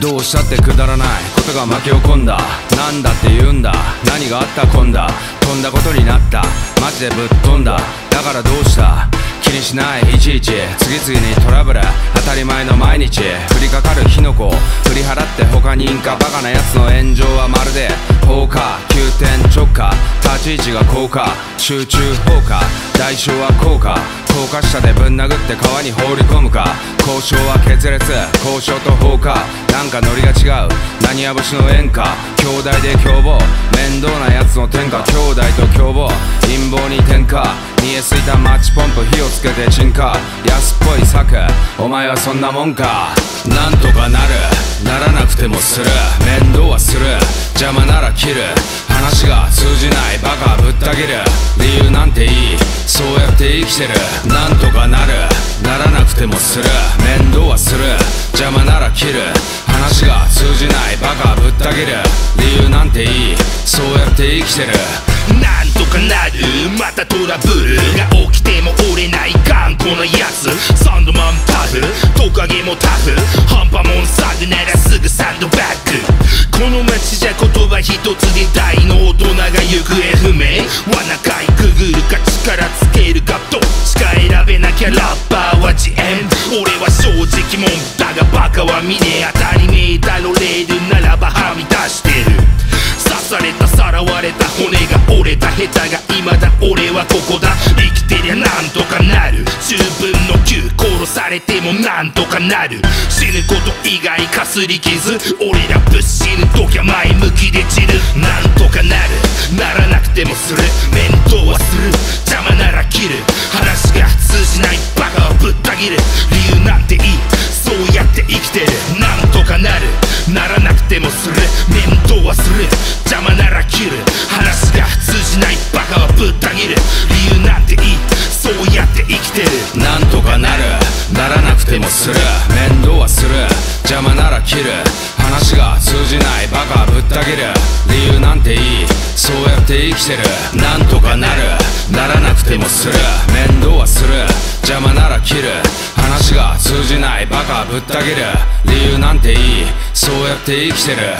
どうしたってくだらないことが巻き起こんだ。なんだって言うんだ。何があった今だ飛んだことになった。マジでぶっ飛んだ。だからどうした？気にしないいちいち次々にトラブル当たり前の毎日降りかかる火の粉振り払って他人かバカな奴の炎上はまるで放火急転直下立ち位置が高架集中放火代償は効果高架下でぶん殴って川に放り込むか交渉は決裂交渉と放火なんかノリが違う何や節の縁か兄弟で凶暴面倒な奴の天下兄弟と凶暴陰謀に転嫁えすいたマッチポンプ火をつけて鎮火安っぽい策お前はそんなもんか。なんとかなる。ならなくてもする。面倒はする。邪魔なら切る。話が通じない。バカぶった切る。理由なんていい。そうやって生きてる。なんとかなる。ならなくてもする。面倒はする。邪魔なら切る。話が通じない。バカぶった切る。理由なんていい。そうやって生きてる。なんとかなるまたトラブルが起きても折れない頑固なやつサンドマンタフトカゲもタフ半端もんサグならすぐサンドバッグこの街じゃ言葉一つで大の大人が行方不明。罠かいくぐるか力つけるかどっちか選べなきゃラッパーはジエン俺は正直もんだがバカは見ねえ当たり前だろレールならばはみ出た骨が折れた下手が今だ俺はここだ。生きてりゃなんとかなる。10分の9殺されてもなんとかなる。死ぬこと以外かすり傷。俺らぶっ死ぬ時は前向きで散る。なんとかなる。ならなくてもする。面倒はする。邪魔なら切る。話が通じない。バカをぶった切る。理由なんていい。そうやって生きてる。なんとかなる。ならなくてもする。面倒はする邪魔なら切る。話が通じないバカはぶった切る。理由なんていいそうやって生きてる。なんとかなる。ならなくてもする。面倒はする。邪魔なら切る。話が通じないバカはぶった切る。理由なんていいそうやって生きてる。なんとかなる。ならなくてもする。面倒はする。邪魔なら切る。話が通じないバカぶった切る。理由なんていいそうやって生きてる。